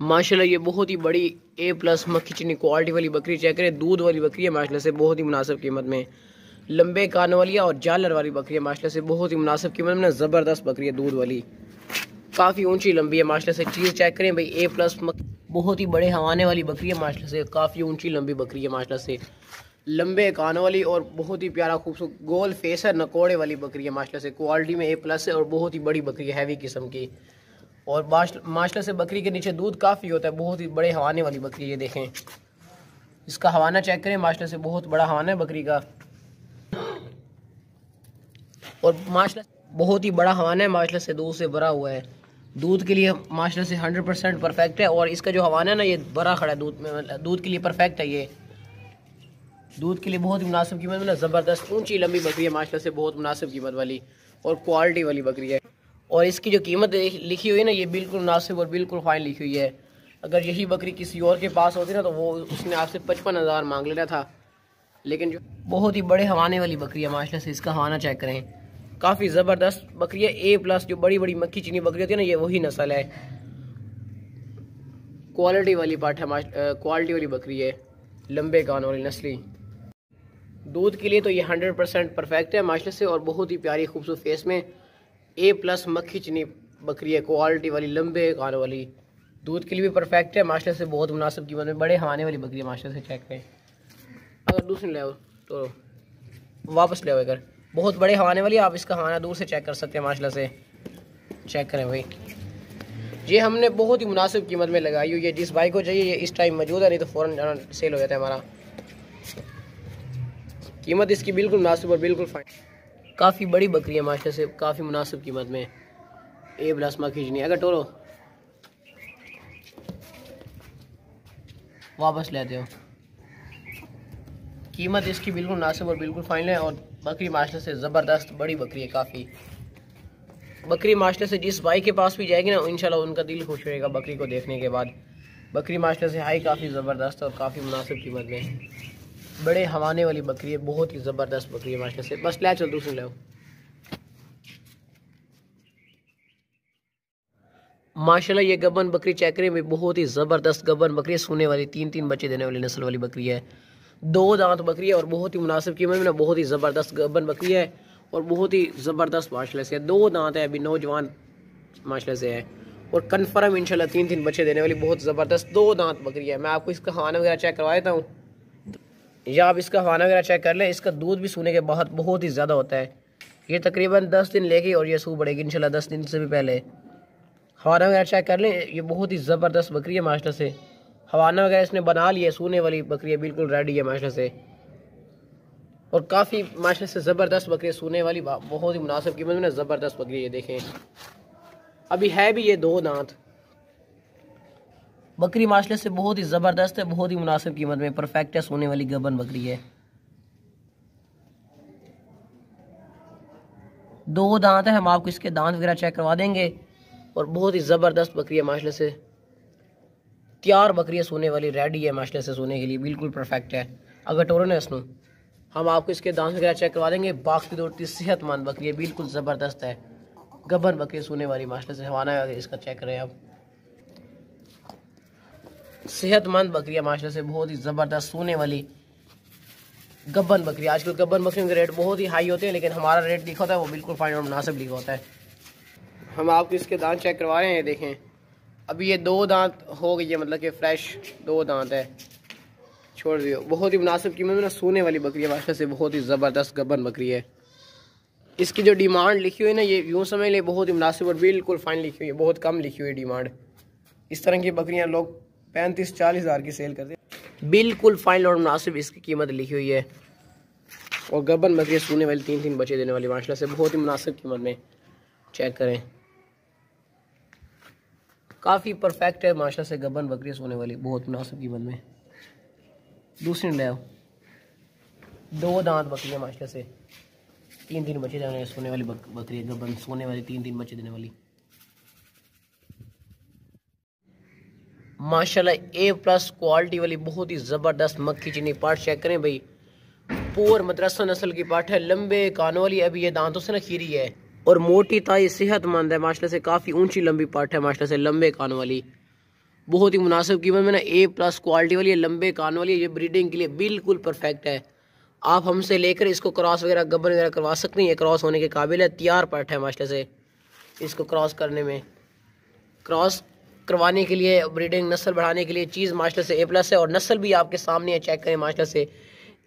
माशाल्लाह, ये बहुत ही बड़ी ए प्लस मक्खी चीनी क्वालिटी वाली बकरी चेक करें। दूध वाली बकरी है, माशाल्लाह से बहुत ही मुनासिब कीमत में। लंबे कान वाली और जालर वाली बकरी है, माशाल्लाह से बहुत ही मुनासिब कीमत में। ज़बरदस्त बकरी है दूध वाली। काफ़ी ऊँची लंबी है, माशाल्लाह से चीज़ चेक करें भाई ए प्लस बहुत ही बड़े हवाने वाली बकरी है, माशाल्लाह से काफ़ी ऊँची लंबी बकरी है, माशाल्लाह से। लंबे कान वाली और बहुत ही प्यारा खूबसूरत गोल फेसर नकोड़े वाली बकरी है, माशाल्लाह से। क्वालिटी में ए प्लस है और बहुत ही बड़ी बकरी है हैवी किस्म की। और माशाला से बकरी के नीचे दूध काफ़ी होता है, बहुत ही बड़े हवाने वाली बकरी ये देखें। इसका हवाना चेक करें माशाला से बहुत बड़ा हवाना है बकरी का। और माशाला बहुत ही बड़ा हवाना है माशाला से दूध से भरा हुआ है। दूध के लिए माशाला से हंड्रेड परसेंट परफेक्ट है, और इसका जो हवाना है ना, ये भरा खड़ा है दूध में दूध के लिए परफेक्ट है ये। दूध के लिए बहुत ही मुनासिब कीमत में ज़बरदस्त ऊँची लंबी बकरी है माशाला से बहुत मुनासिब कीमत वाली और क्वालिटी वाली बकरी है। और इसकी जो कीमत लिखी हुई है ना, ये बिल्कुल मुनासिब और बिल्कुल फ़ाइन लिखी हुई है। अगर यही बकरी किसी और के पास होती ना तो वो उसने आपसे पचपन हज़ार मांग लेना था। लेकिन जो बहुत ही बड़े हवाने वाली बकरी है माशा से इसका हवाना चेक करें। काफ़ी ज़बरदस्त बकरी है ए प्लस जो बड़ी बड़ी मक्खी चीनी बकरी होती है ना, ये वही नस्ल है। क्वालिटी वाली पाठ है क्वालिटी वाली बकरी है, लंबे कान वाली नस्ली। दूध के लिए तो ये हंड्रेड परसेंट परफेक्ट है माशा से, और बहुत ही प्यारी, खूबसूरत फेस में। ए प्लस मक्खी चनी बकरी है क्वालिटी वाली, लंबे कान वाली। दूध के लिए भी परफेक्ट है मास्टर से बहुत मुनासिब कीमत में बड़े हवाने वाली बकरी है मास्टर से चेक करें। अगर दूसरी ले तो वापस ले अगर बहुत बड़े हवाने वाली, आप इसका हवाना दूर से चेक कर सकते हैं माशा से। चेक करें भाई। ये हमने बहुत ही मुनासिब कीमत में लगाई हुई है। जिस बाइक को चाहिए, ये इस टाइम मौजूद है, नहीं तो फ़ौरन सेल हो जाता है हमारा। कीमत इसकी बिल्कुल मुनासिब और बिल्कुल फाइन काफ़ी बड़ी बकरी है माशा से, काफ़ी मुनासिब कीमत में। ए ब्लासमा खींचनी अगर टोलो। वापस लेते हो। कीमत इसकी बिल्कुल मुनासिब और बिल्कुल फाइनल है और बकरी माशरे से ज़बरदस्त बड़ी बकरी है काफ़ी। बकरी माशरे से जिस भाई के पास भी जाएगी ना, इंशाल्लाह उनका दिल खुश रहेगा बकरी को देखने के बाद। बकरी माशरे से हाई काफ़ी ज़बरदस्त और काफ़ी मुनासिब कीमत में। बड़े हवाने वाली बकरी है, बहुत ही ज़बरदस्त बकरी है माशा से। बस ले चल, दूसरी लो माशाल्लाह, ये गबन बकरी चेक करें भी बहुत ही ज़बरदस्त गबन बकरी है, सोने वाली तीन तीन बच्चे देने वाली नस्ल वाली बकरी है। दो दांत बकरी है और बहुत ही मुनासिब कीमत में बहुत ही ज़बरदस्त गबन बकरी है और बहुत ही ज़बरदस्त, माशाल्लाह से। दो दांत है, अभी नौजवान, माशाल्लाह से है। और कन्फर्म इंशाल्लाह तीन तीन बच्चे देने वाली बहुत ज़बरदस्त दो दांत बकरी है। मैं आपको इसका खाना वगैरह चेक करवा देता हूँ। या आप इसका खाना वगैरह चेक कर लें, इसका दूध भी सूने के बहुत बहुत ही ज़्यादा होता है। ये तकरीबन दस दिन लेगी और ये सू बढ़ेगी, इंशाल्लाह दस दिन से भी पहले। हवाना वगैरह चेक कर लें, ये बहुत ही ज़बरदस्त बकरी है मास्टर से। हवाना वगैरह इसने बना लिया सूने वाली बकरी है, बिल्कुल रेडी है मास्टर से। और काफ़ी मास्टर से ज़बरदस्त बकरी सूने वाली, बहुत ही मुनासिब कीमत में ज़बरदस्त बकरी है देखें। अभी है भी ये दो दांत। बकरी माशले से बहुत ही ज़बरदस्त है, बहुत ही मुनासिब कीमत में। परफेक्ट है, सोने वाली गबन बकरी है। दो दांत है, हम आपको इसके दांत वगैरह चेक करवा देंगे। और बहुत ही ज़बरदस्त बकरी है माशले से। तैयार बकरी है, सोने वाली रेडी है माशले से सोने के लिए। बिल्कुल परफेक्ट है। अगर टोरन है इसनों हम आपको इसके दांत वगैरह चेक करवा देंगे। बाकी दौड़ती सेहतमंद बकरी है, बिल्कुल ज़बरदस्त है। गबन बकरी सोने वाली माशले से। हवाना इसका चेक करें आप। सेहतमंद बकरियाँ माशा से बहुत ही ज़बरदस्त सोने वाली गब्बन बकरी। आजकल गब्बन बकरियों के रेट बहुत ही हाई होते हैं, लेकिन हमारा रेट लिखा होता है, वो बिल्कुल फाइन और मुनासिब लिखा होता है। हम आपको इसके दांत चेक करवा रहे हैं देखें। अभी ये दो दांत हो गई है मतलब कि फ़्रेश दो दांत है। छोड़ दियो। बहुत ही मुनासिब कीमत में ना सोने वाली बकरी है माशा से बहुत ही ज़बरदस्त गब्बन बकरी है। इसकी जो डिमांड लिखी हुई है ना, ये यूँ समझ ले, बहुत ही मुनासिब और बिल्कुल फाइन लिखी हुई है, बहुत कम लिखी हुई है डिमांड इस तरह की बकरियाँ लोग पैंतीस चालीस हज़ार की सेल करते बिल्कुल फाइनल और मुनासिब इसकी कीमत लिखी हुई है। और गबन बकरियाँ सोने वाली तीन तीन बचे देने वाली माशा से बहुत ही मुनासिब कीमत में चेक करें। काफ़ी परफेक्ट है माशा से गबन बकरी सोने वाली, बहुत मुनासिब कीमत में। दूसरी ले दो दांत बकरियाँ माशा से। तीन तीन बचे देने सोने वाली बकरी गबन सोने वाली तीन तीन बचे देने वाली। माशाल्लाह ए प्लस क्वालिटी वाली बहुत ही ज़बरदस्त मक्खी चीनी पाठ चेक करें भाई। पोर मदरसा नस्ल की पाठ है, लंबे कानों वाली, अभी ये दांतों से ना खीरी है। और मोटी ताई सेहतमंद है, माशाल्लाह से काफ़ी ऊँची लंबी पाठ है, माशाल्लाह से लंबे कान वाली। बहुत ही मुनासिब कीमत में ना ए प्लस क्वालिटी वाली है लंबे कान वाली है ये ब्रीडिंग के लिए बिल्कुल परफेक्ट है। आप हमसे लेकर इसको क्रॉस वगैरह, गब्बर वगैरह करवा सकते हैं, ये क्रॉस होने के काबिल है, तैयार पट है मास्टर से। इसको क्रॉस करने में क्रॉस करवाने के लिए ब्रीडिंग नस्ल बढ़ाने के लिए चीज़ मास्टर से ए प्लस है और नस्ल भी आपके सामने है चेक करें मास्टर से।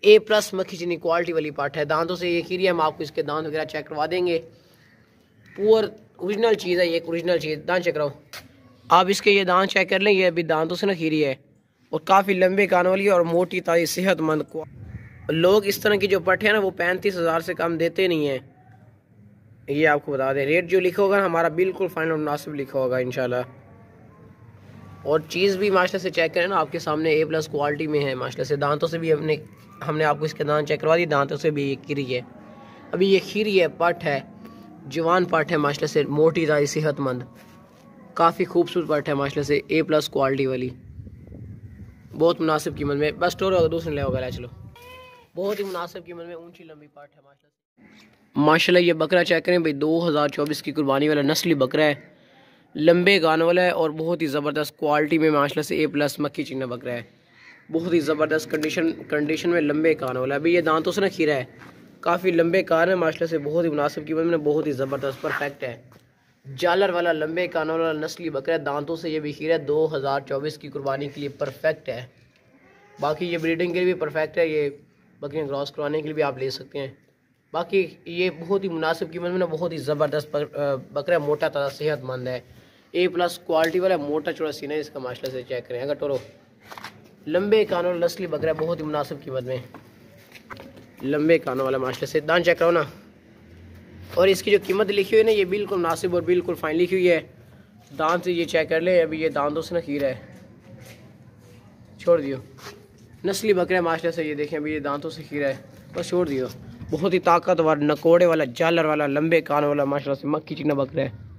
ए प्लस मक्खी चीनी क्वालिटी वाली पार्ट है। दांतों से ये खीरी हम आपको इसके दांत वगैरह चेक करवा देंगे। पुअर ओरिजिनल चीज़ है, ये एक ओरिजिनल चीज़ दांत चेक कराओ। आप इसके ये दांत चेक कर लें, ये अभी दांतों से ना खीरी है। और काफ़ी लंबे कान वाली और मोटी, ताज़ी, सेहतमंद लोग इस तरह की जो पट है ना, वो पैंतीस हज़ार से कम देते नहीं हैं। ये आपको बता दें। रेट जो लिखा होगा हमारा बिल्कुल फाइनल मुनासिब लिखा होगा इन और चीज़ भी मास्टर से चेक करें ना, आपके सामने ए प्लस क्वालिटी में है मास्टर से। दांतों से भी हमने हमने आपको इसके दांत चेक करवा दिए, दांतों से भी ये खीरी है। अभी ये खीरी है, पट है, जवान पट है मास्टर से, मोटी राई सेहतमंद। काफ़ी खूबसूरत पट है माशा से ए प्लस क्वालिटी वाली। बहुत मुनासिब कीमत में, बस स्टोर होगा, दूसरे ले होगा चलो। बहुत ही मुनासिब कीमत में ऊँची लंबी पाट है माशा से। माशाल्लाह ये बकरा चेक करें भाई 2024 की कुर्बानी वाला नस्ली बकरा है। लंबे गान वाला है और बहुत ही ज़बरदस्त क्वालिटी में माशा से ए प्लस मक्खी चीना बकरा है। बहुत ही ज़बरदस्त कंडीशन कंडीशन में लंबे कान वाला है। अभी ये दांतों से ना खीरा है। काफ़ी लंबे कान है माशा से बहुत ही मुनासिब कीमत में बहुत ही ज़बरदस्त परफेक्ट है। जालर वाला लंबे कानों वाला नस्ली बकरा है। दांतों से ये भी खीरा है। दो हज़ार चौबीस की कुर्बानी के लिए परफेक्ट है। बाकी ये ब्रीडिंग के लिए भी परफेक्ट है। ये बकरियाँ क्रॉस करवाने के लिए भी आप ले सकते हैं। बाकी ये बहुत ही मुनासिब कीमत में ना बहुत ही ज़बरदस्त बकरा मोटा तरह सेहतमंद है। ए प्लस क्वालिटी वाला मोटा चौड़ा सीना है, इसका माशा से चेक करें। अगर टोरो लंबे कानों नस्ली बकरा बहुत ही मुनासिब कीमत में। लंबे कानों वाला माशा से दान चेक करो ना। और इसकी जो कीमत लिखी हुई है ना, ये बिल्कुल मुनासिब और बिल्कुल फाइन लिखी हुई है। दांत से ये चेक कर ले, अभी ये दांतों से ना खीरा है। छोड़ दियो। नस्ली बकरा माशा से ये देखें, अभी ये दांतों से खीरा है। बस छोड़ दियो। बहुत ही ताकतवर, नकोड़े वाला, जालर वाला, लंबे कान वाला माशा से मक्की चिकना बकरा है।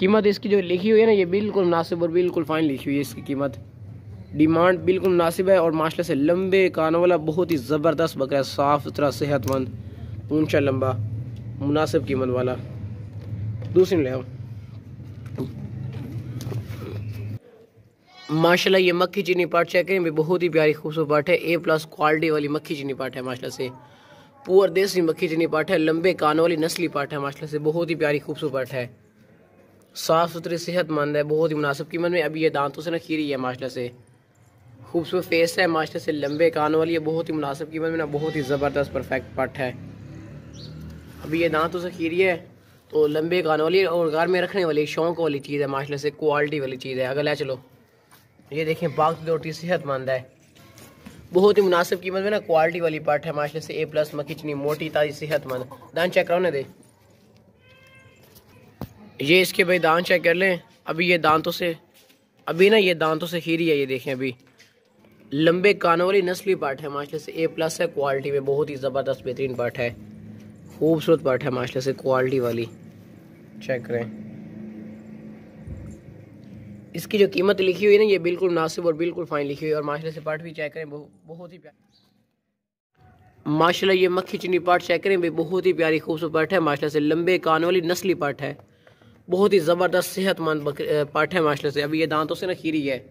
कीमत इसकी जो लिखी हुई है ना, ये बिल्कुल मुनासिब और बिल्कुल फाइन लिखी हुई है इसकी कीमत। डिमांड बिल्कुल मुनासिब है और माशा से लंबे कान वाला बहुत ही ज़बरदस्त बकरा साफ़ सुथरा, सेहतमंद ऊँचा लंबा, मुनासिब कीमत वाला। दूसरी ले माशाल्लाह ये मक्खी चीनी पाट चेक करें बहुत ही प्यारी खूबसूरत पाट है। ए प्लस क्वालिटी वाली मक्खी चीनी पाट है माशाल्लाह से। पुअर देसी मक्खी चीनी पाट है, लंबे कान वाली नस्ली पाट है माशाल्लाह से, बहुत ही प्यारी खूबसूरत पाट है। साफ़ सुथरी सेहतमंद है, बहुत ही मुनासिब। कीमत में अभी ये दांतों से ना खीरी है, माशाल्लाह से। खूबसूरत फेस है, माशाल्लाह से लंबे कान वाली है, बहुत ही मुनासिब। कीमत में ना बहुत ही ज़बरदस्त परफेक्ट पाट है। अभी ये दांतों से खीरी है तो लंबे कान वाली और घर में रखने वाली शौक वाली चीज़ है माशा से क्वालिटी वाली चीज़ है। अगर ले चलो। ये देखें पाक रोटी सेहतमंद है। बहुत ही मुनासिब कीमत में ना क्वालिटी वाली पार्ट है माशा से ए प्लस मखिचनी मोटी, ताज़ी, सेहतमंद। दान चेक कराने दे। ये इसके भाई दांत चेक कर लें। अभी ये दांतों से अभी ना ये दांतों से खीरी है, ये देखें अभी। लंबे कानों वाली नस्ली पार्ट है माशा से ए प्लस है क्वालिटी में बहुत ही ज़बरदस्त बेहतरीन पार्ट है। खूबसूरत पार्ट है माशा से क्वालिटी वाली। चेक करें। इसकी जो कीमत लिखी हुई है ना, ये बिल्कुल मुनासिब और बिल्कुल फाइन लिखी हुई है और माशा से पार्ट भी चेक करें बहुत ही प्यार। माशाल्लाह ये मक्खी चीनी पार्ट चेक करें भाई बहुत ही प्यारी खूबसूरत पार्ट है माशा से लंबे कान वाली नस्ली पार्ट है। बहुत ही ज़बरदस्त सेहतमंद पार्ट है माशा से। अभी ये दांतों से ना खीरी है।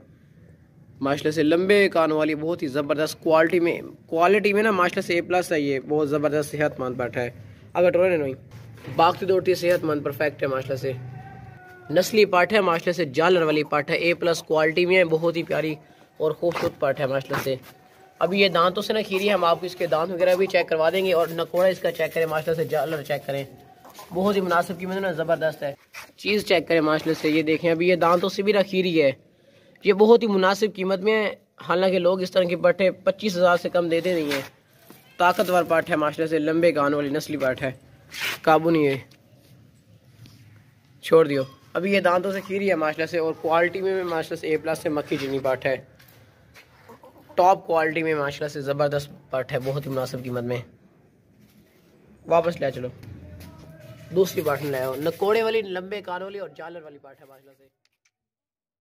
माशा से लंबे कान वाली बहुत ही ज़बरदस्त क्वालिटी में क्वालिटी में ना माशा से ए प्लस है ये। बहुत ज़बरदस्त सेहतमंद पार्ट है। अगर टोरे नहीं बाकी दौड़ती सेहतमंद परफेक्ट है माशा से। नस्ली पार्ट है माशा से, जालर वाली पार्ट है। ए प्लस क्वालिटी में है, बहुत ही प्यारी और खूबसूरत पार्ट है माशा से। अभी ये दांतों से ना खीरी है, हम आपको इसके दांत वगैरह भी चेक करवा देंगे और नकोड़ा इसका चेक करें माशा से जालर चेक करें। बहुत ही मुनासिब कीमत ना ज़बरदस्त है। चीज़ चेक करें माशा से, ये देखें। अभी ये दांतों से भी ना खीरी है। ये बहुत ही मुनासिब कीमत में है। हालाँकि लोग इस तरह के पट्टे पच्चीस हज़ार से कम देते नहीं हैं। ताकतवर पाठ है माशरे से, लंबे गान वाली नस्ली पाठ है। काबू नहीं है। छोड़ दियो। अभी ये दांतों से खीरी है माशरा से, और क्वालिटी में माशरा से ए प्लस से मक्खी चीनी पाठ है। टॉप क्वालिटी में माशरा से, ज़बरदस्त पाठ है, बहुत ही मुनासिब कीमत में। वापस ले चलो। दूसरी पार्ट में लाया नकोड़े वाली, लंबे कान वाली और जालर वाली पार्ट है माशरा से।